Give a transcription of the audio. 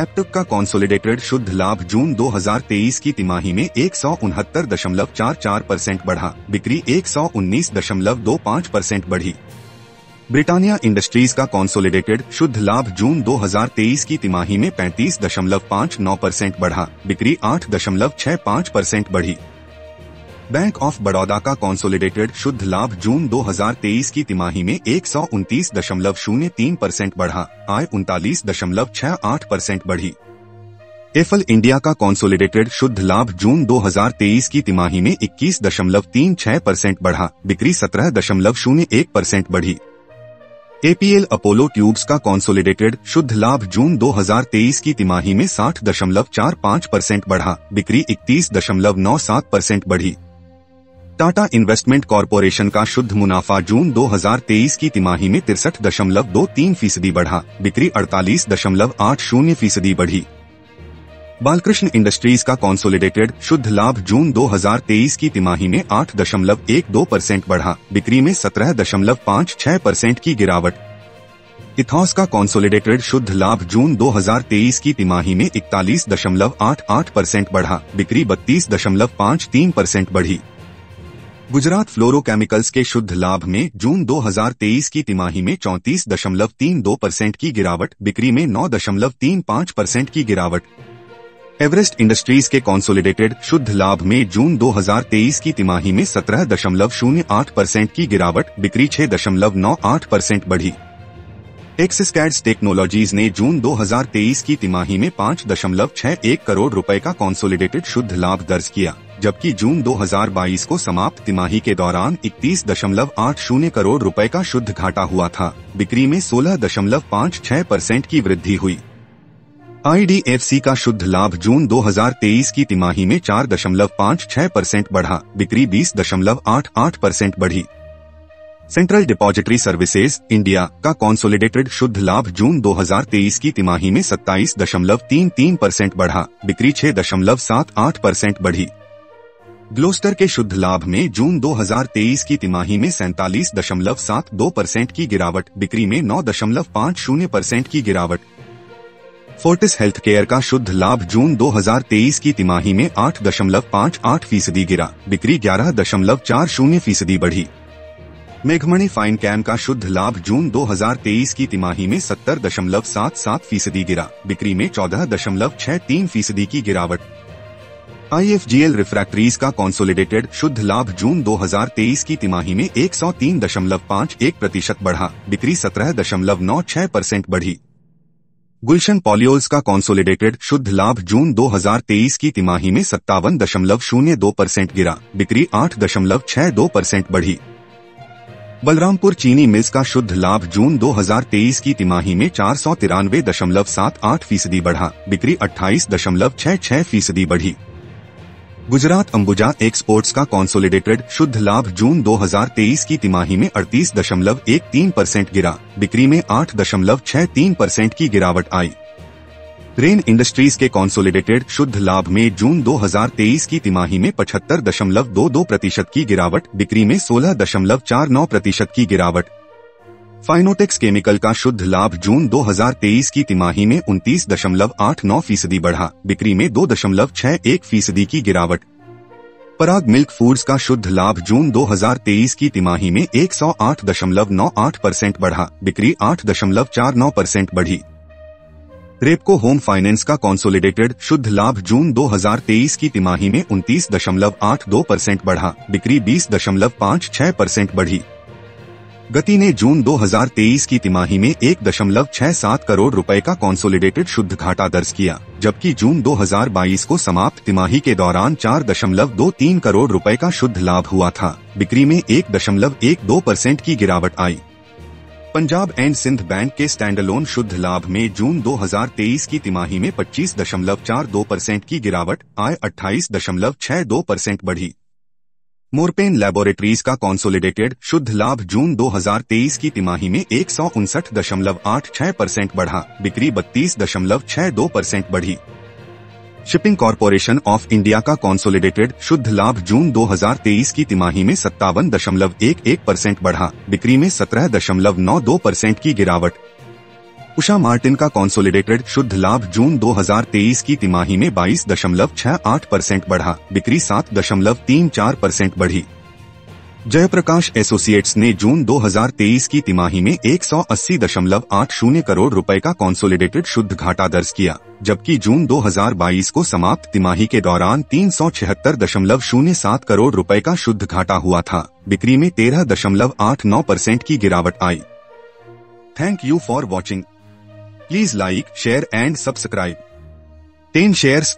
एप्टक का कॉन्सोलिडेटेड शुद्ध लाभ जून 2023 की तिमाही में एक परसेंट बढ़ा, बिक्री एक सौ उन्नीस दशमलव दो पाँच परसेंट बढ़ी। ब्रिटानिया इंडस्ट्रीज़ का कॉन्सोलिडेटेड शुद्ध लाभ जून 2023 की तिमाही में पैंतीस दशमलव पाँच नौ परसेंट बढ़ा, बिक्री आठ दशमलव छह पाँच परसेंट बढ़ी। बैंक ऑफ़ बड़ौदा का कॉन्सोलिडेटेड शुद्ध लाभ जून 2023 की तिमाही में एक सौ परसेंट बढ़ा। आय उनतालीस दशमलव छह आठ परसेंट बढ़ी। एफल इंडिया का कॉन्सोलिडेटेड शुद्ध लाभ जून 2023 की तिमाही में इक्कीस दशमलव तीन छह परसेंट बढ़ा। बिक्री सत्रह दशमलव शून्य एक परसेंट बढ़ी। एपीएल अपोलो ट्यूब्स का कॉन्सोलिडेटेड शुद्ध लाभ जून 2023 की तिमाही में साठ दशमलव चार पाँच परसेंट बढ़ा। बिक्री इकतीस दशमलव नौ सात परसेंट बढ़ी। टाटा इन्वेस्टमेंट कॉरपोरेशन का शुद्ध मुनाफा जून 2023 की तिमाही में तिरसठ दशमलव दो तीन फ़ीसदी बढ़ा, बिक्री अड़तालीस दशमलव आठ शून्य फ़ीसदी बढ़ी। बालकृष्ण इंडस्ट्रीज़ का कॉन्सोलिडेटेड शुद्ध लाभ जून 2023 की तिमाही में आठ दशमलव एक दो परसेंट बढ़ा, बिक्री में सत्रह दशमलव पाँच छह परसेंट की गिरावट। इथॉस का कॉन्सोलिडेटेड शुद्ध लाभ जून 2023 की तिमाही में इकतालीस दशमलव आठ आठ परसेंट बढ़ा, बिक्री बत्तीस दशमलव पाँच तीन परसेंट बढ़ी। गुजरात फ्लोरोकेमिकल्स के शुद्ध लाभ में जून 2023 की तिमाही में चौंतीस दशमलव तीन दो परसेंट की गिरावट, बिक्री में नौ दशमलव तीन पाँच परसेंट की गिरावट। एवरेस्ट इंडस्ट्रीज़ के कॉन्सोलिडेटेड शुद्ध लाभ में जून 2023 की तिमाही में सत्रह दशमलव शून्य आठ परसेंट की गिरावट, बिक्री छह दशमलव नौ आठ परसेंट बढ़ी। एक्सिसकैड्स टेक्नोलॉजीज़ ने जून 2023 की तिमाही में पाँच दशमलव छह एक करोड़ रुपए का कॉन्सोलिडेटेड शुद्ध लाभ दर्ज किया, जबकि जून 2022 को समाप्त तिमाही के दौरान इकतीस दशमलव आठ शून्य करोड़ रुपए का शुद्ध घाटा हुआ था। बिक्री में सोलह दशमलव पाँच छह परसेंट की वृद्धि हुई। आईडीएफसी का शुद्ध लाभ जून 2023 की तिमाही में चार दशमलव पाँच छह परसेंट बढ़ा, बिक्री बीस दशमलव आठ आठ परसेंट बढ़ी। सेंट्रल डिपॉजिटरी सर्विसेज़ इंडिया का कॉन्सोलिडेटेड शुद्ध लाभ जून 2023 की तिमाही में सत्ताईस दशमलव तीन तीन परसेंट बढ़ा, बिक्री छह दशमलव सात आठ परसेंट बढ़ी। ग्लोस्टर के शुद्ध लाभ में जून 2023 की तिमाही में सैतालीस दशमलव सात दो परसेंट की गिरावट, बिक्री में नौ दशमलव पाँच शून्य परसेंट की गिरावट। फोर्टिस हेल्थ केयर का शुद्ध लाभ जून 2023 की तिमाही में आठ दशमलव पाँच आठ फ़ीसदी गिरा, बिक्री ग्यारह दशमलव चार शून्य फ़ीसदी बढ़ी। मेघमणि फाइन कैम का शुद्ध लाभ जून 2023 की तिमाही में सत्तर दशमलव सात सात फ़ीसदी गिरा। बिक्री में चौदह दशमलव छह तीन फ़ीसदी की गिरावट। आई एफ़ आईएफजीएल रिफ्रैक्टरीज का कॉन्सोलिडेटेड शुद्ध लाभ जून 2023 की तिमाही में एक सौ तीन दशमलव पाँच एक प्रतिशत बढ़ा। बिक्री सत्रह दशमलव नौ छह परसेंट बढ़ी। गुलशन पॉलियोल्स का कॉन्सोलिडेटेड शुद्ध लाभ जून 2023 की तिमाही में सत्तावन दशमलव शून्य दो परसेंट गिरा। बिक्री आठ दशमलव छह दो परसेंट बढ़ी। बलरामपुर चीनी मिल्स का शुद्ध लाभ जून 2023 की तिमाही में चार सौ तिरानवे दशमलव सात आठ फ़ीसदी बढ़ा, बिक्री अट्ठाईस दशमलव छह छह फ़ीसदी बढ़ी। गुजरात अंबुजा एक्सपोर्ट्स का कॉन्सोलिडेटेड शुद्ध लाभ जून 2023 की तिमाही में अड़तीस दशमलव एक तीन परसेंट गिरा, बिक्री में आठ दशमलव छह तीन परसेंट की गिरावट आई। रेन इंडस्ट्रीज़ के कॉन्सोलिडेटेड शुद्ध लाभ में जून 2023 की तिमाही में पचहत्तर दशमलव दो दो प्रतिशत की गिरावट, बिक्री में सोलह दशमलव चार नौ प्रतिशत की गिरावट। फाइनोटेक्स केमिकल का शुद्ध लाभ जून 2023 की तिमाही में उनतीस दशमलव आठ नौ फ़ीसदी बढ़ा, बिक्री में दो दशमलव छह एक फ़ीसदी की गिरावट। पराग मिल्क फूड्स का शुद्ध लाभ जून 2023 की तिमाही में एक सौ आठ दशमलव नौ आठ परसेंट बढ़ा, बिक्री आठ दशमलव चार नौ परसेंट बढ़ी। रेपको होम फाइनेंस का कॉन्सोलिडेटेड शुद्ध लाभ जून 2023 की तिमाही में उनतीस दशमलव आठ दो परसेंट बढ़ा, बिक्री बीस दशमलव पाँच छह परसेंट बढ़ी। गति ने जून 2023 की तिमाही में एक दशमलव छह सात करोड़ रुपए का कॉन्सोलिडेटेड शुद्ध घाटा दर्ज किया, जबकि जून 2022 को समाप्त तिमाही के दौरान चार दशमलव दो तीन करोड़ रुपए का शुद्ध लाभ हुआ था, बिक्री में एक दशमलव एक दो परसेंट की गिरावट आई। पंजाब एंड सिंध बैंक के स्टैंडअलोन शुद्ध लाभ में जून 2023 की तिमाही में पच्चीस दशमलव चार दो परसेंट की गिरावट, आय अट्ठाईस दशमलव छह दो परसेंट बढ़ी। मोरपेन लेबोरेटरीज का कॉन्सोलिडेटेड शुद्ध लाभ जून 2023 की तिमाही में एक परसेंट बढ़ा, बिक्री बत्तीस दशमलव छह दो परसेंट बढ़ी। शिपिंग कॉरपोरेशन ऑफ़ इंडिया का कॉन्सोलिडेटेड शुद्ध लाभ जून 2023 की तिमाही में सत्तावन दशमलव एक एक परसेंट बढ़ा। बिक्री में सत्रह दशमलव नौ दो परसेंट की गिरावट। उषा मार्टिन का कॉन्सोलिडेटेड शुद्ध लाभ जून 2023 की तिमाही में बाईस दशमलव छह आठ परसेंट बढ़ा। बिक्री सात दशमलव तीन चार परसेंट बढ़ी। जयप्रकाश एसोसिएट्स ने जून 2023 की तिमाही में एक सौ अस्सी दशमलव आठ शून्य करोड़ रुपए का कॉन्सोलिडेटेड शुद्ध घाटा दर्ज किया, जबकि जून 2022 को समाप्त तिमाही के दौरान तीन सौ छिहत्तर दशमलव शून्य सात करोड़ रुपए का शुद्ध घाटा हुआ था। बिक्री में तेरह दशमलव आठ नौ परसेंट की गिरावट आई। Thank you for watching please like share and subscribe ten shares